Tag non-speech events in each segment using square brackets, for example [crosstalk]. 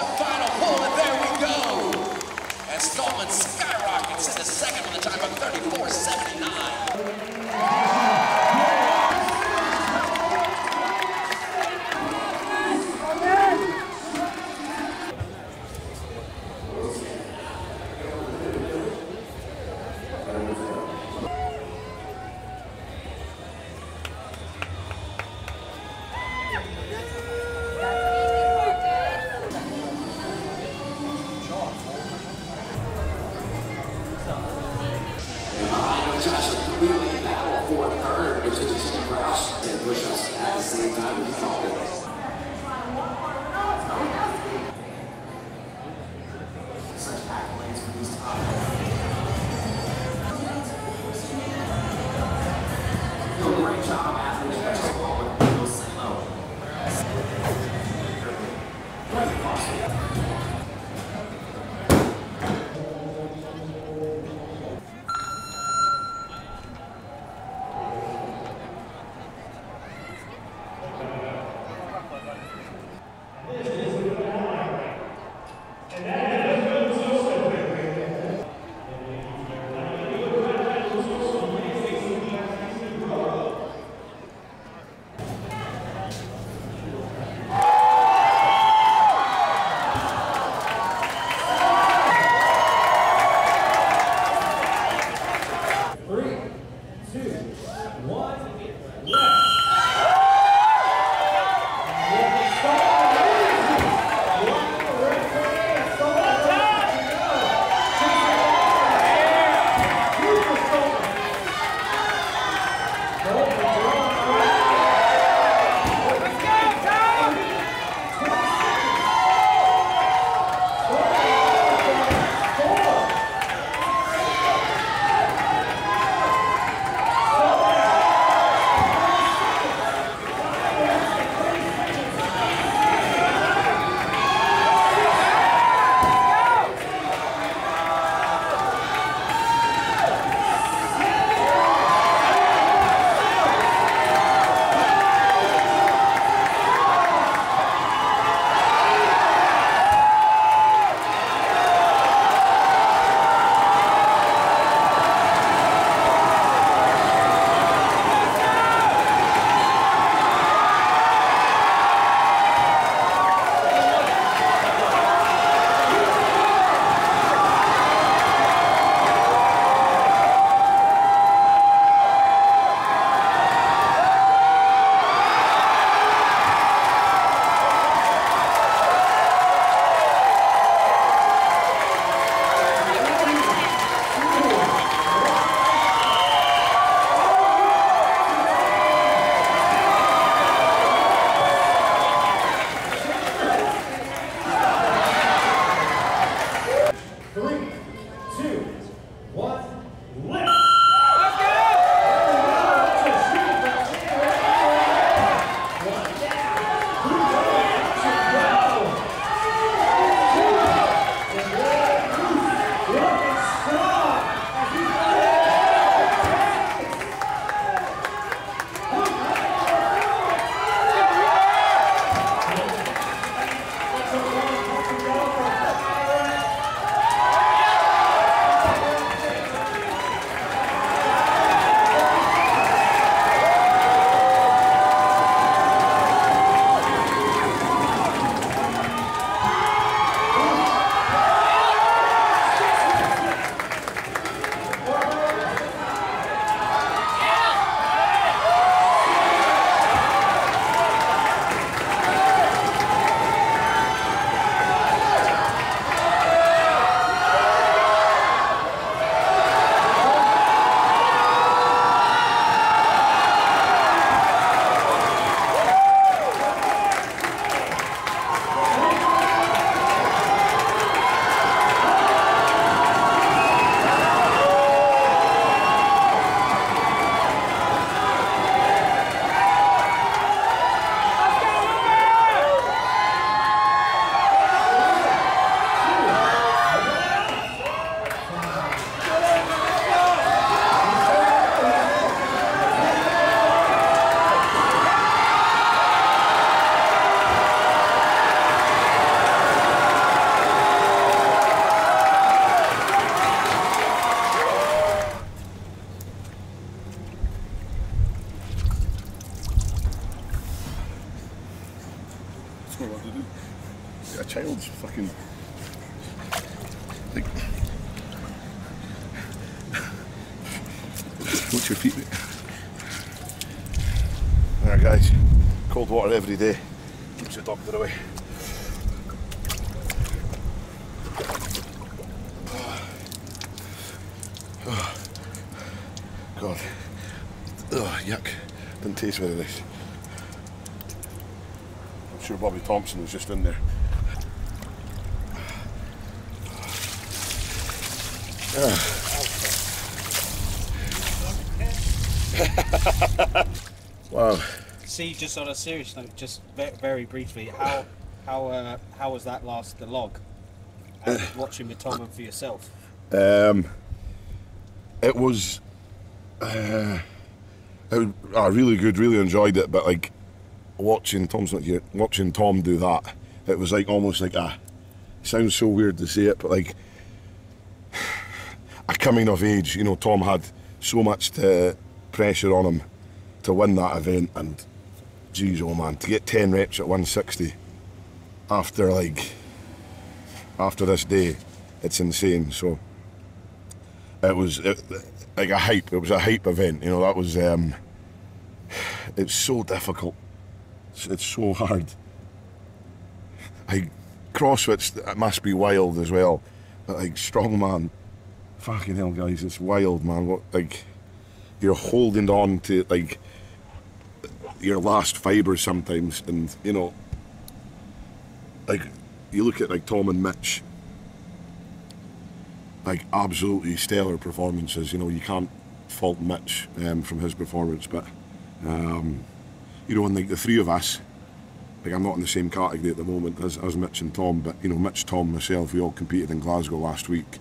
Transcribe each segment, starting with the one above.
final pull, and there we go. As Stoltman skyrockets in the second with a time of 34.79. That's A child's fucking. Like. [laughs] Watch your feet. There, guys. Cold water every day keeps the doctor away. [sighs] God. Ugh, yuck. Didn't taste very nice. I'm sure Bobby Thompson was just in there. [laughs] wow. See, just on a serious note, just very briefly, how how uh, how was that last the log? And watching with Tom and for yourself. Um, it was uh, it was uh, really good. Really enjoyed it. But like watching Tom's not here, watching Tom do that, it was like almost like a. Sounds so weird to say it, but like a coming of age. You know, Tom had so much to, pressure on him to win that event, and geez, oh man, to get ten reps at 160 after like after this day, it's insane. So it was it, like a hype. It was a hype event. You know, that was. Um, it's so difficult. It's, it's so hard. Like CrossFit, it must be wild as well. But like strongman, fucking hell, guys, it's wild, man. What like you're holding on to like your last fibre sometimes, and you know, like you look at like Tom and Mitch, like absolutely stellar performances. You know, you can't fault Mitch um, from his performance, but um, you know, and like the three of us, like I'm not in the same category at the moment as, as Mitch and Tom, but you know, Mitch, Tom, myself, we all competed in Glasgow last week.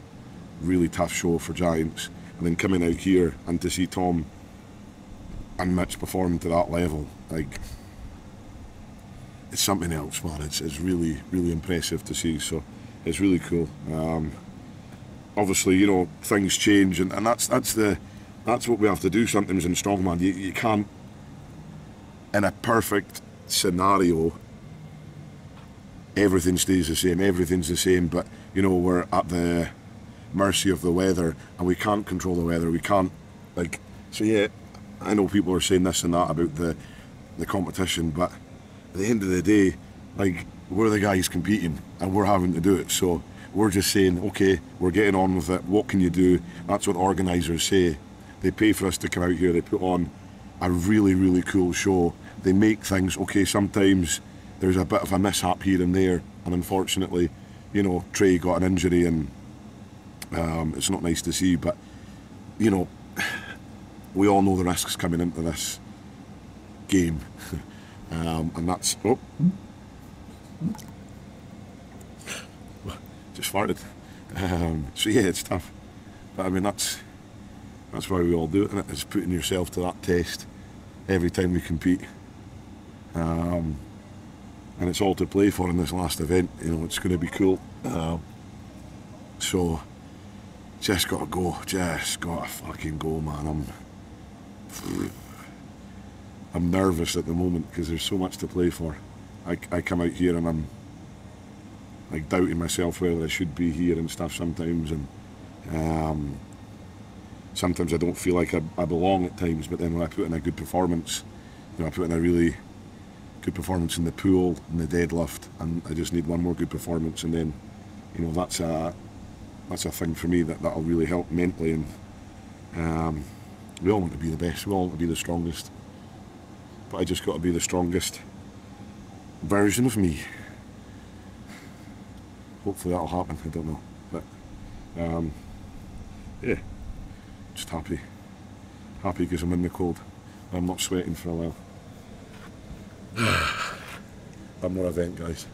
Really tough show for Giants, and then coming out here and to see Tom and Mitch perform to that level, like it's something else, man. It's, it's really, really impressive to see. So it's really cool. Um, obviously, you know, things change, and, and that's that's the that's what we have to do sometimes in strongman. You, you can't, in a perfect scenario, everything stays the same. Everything's the same, but you know we're at the mercy of the weather, and we can't control the weather. We can't, like, so yeah. I know people are saying this and that about the the competition, but at the end of the day, like we're the guys competing and we're having to do it. So we're just saying, okay, we're getting on with it. What can you do? That's what organisers say. They pay for us to come out here. They put on a really, really cool show. They make things okay. Sometimes there's a bit of a mishap here and there, and unfortunately, you know, Trey got an injury, and um, it's not nice to see. But you know, we all know the risks coming into this game. [laughs] Um, and that's oh, just farted. Um, so yeah, it's tough, but I mean that's that's why we all do it. It's putting yourself to that test every time we compete, um, and it's all to play for in this last event. You know, it's going to be cool. Um, so just gotta go. Just gotta fucking go, man. I'm. I'm nervous at the moment because there's so much to play for. I, I come out here and I'm like doubting myself whether I should be here and stuff sometimes, and um, sometimes I don't feel like I, I belong at times. But then when I put in a good performance, you know, I put in a really good performance in the pool and the deadlift, and I just need one more good performance, and then you know that's a that's a thing for me that that'll really help mentally. And um, we all want to be the best. We all want to be the strongest but I just got to be the strongest version of me. Hopefully that'll happen. I don't know, but um, yeah, just happy, happy because I'm in the cold. I'm not sweating for a while. One more event, guys.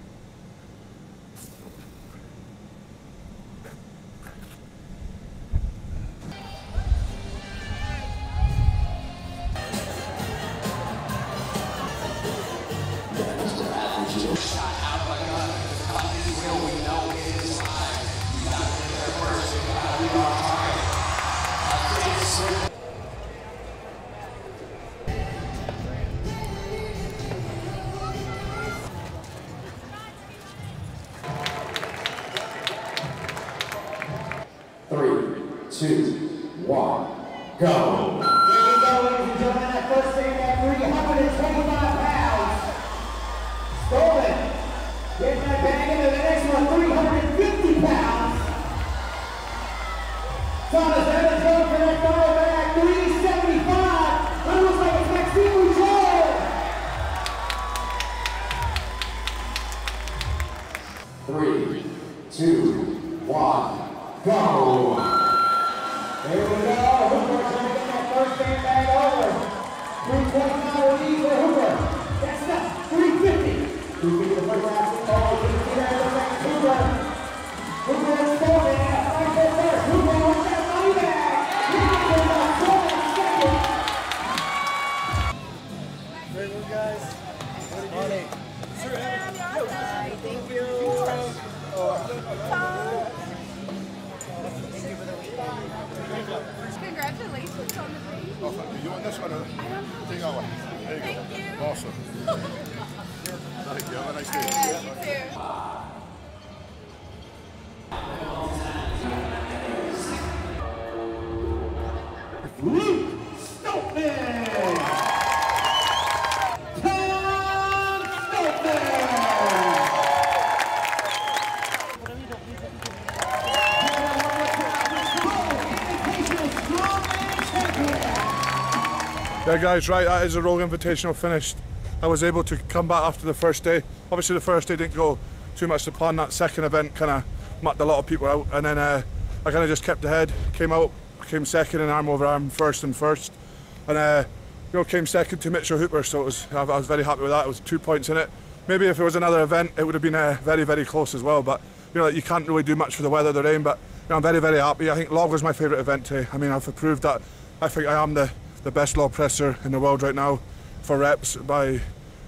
Two, one, go. Yeah, guys, right, that is a Rogue Invitational finished. I was able to come back after the first day. Obviously, the first day didn't go too much to plan. That second event kind of mucked a lot of people out, and then uh, I kind of just kept ahead. Came out, came second in arm over arm, first and first, and uh, you know came second to Mitchell Hooper. So it was, I was very happy with that. It was two points in it. Maybe if it was another event, it would have been uh, very, very close as well. But you know, you can't really do much for the weather, the rain. But you know, I'm very, very happy. I think log was my favourite event today. I mean, I've proved that I think I am the, the best log presser in the world right now for reps by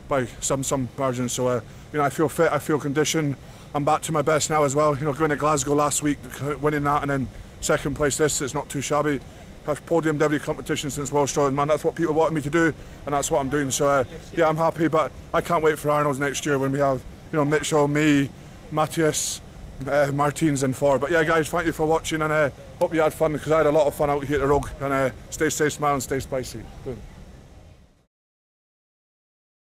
by some some margin. So uh, you know, I feel fit. I feel conditioned. I'm back to my best now as well. You know, going to Glasgow last week, winning that, and then second place this. It's not too shabby. I've podiumed every competition since World Strongman. Man, that's what people wanted me to do, and that's what I'm doing. So uh, yeah, I'm happy. But I can't wait for Arnold's next year when we have you know Mitchell, me, Matthias, uh, Martins, and four. But yeah, guys, thank you for watching, and uh, Hope you had fun because I had a lot of fun out here at the Rogue and uh, stay safe, smile, and stay spicy. Good.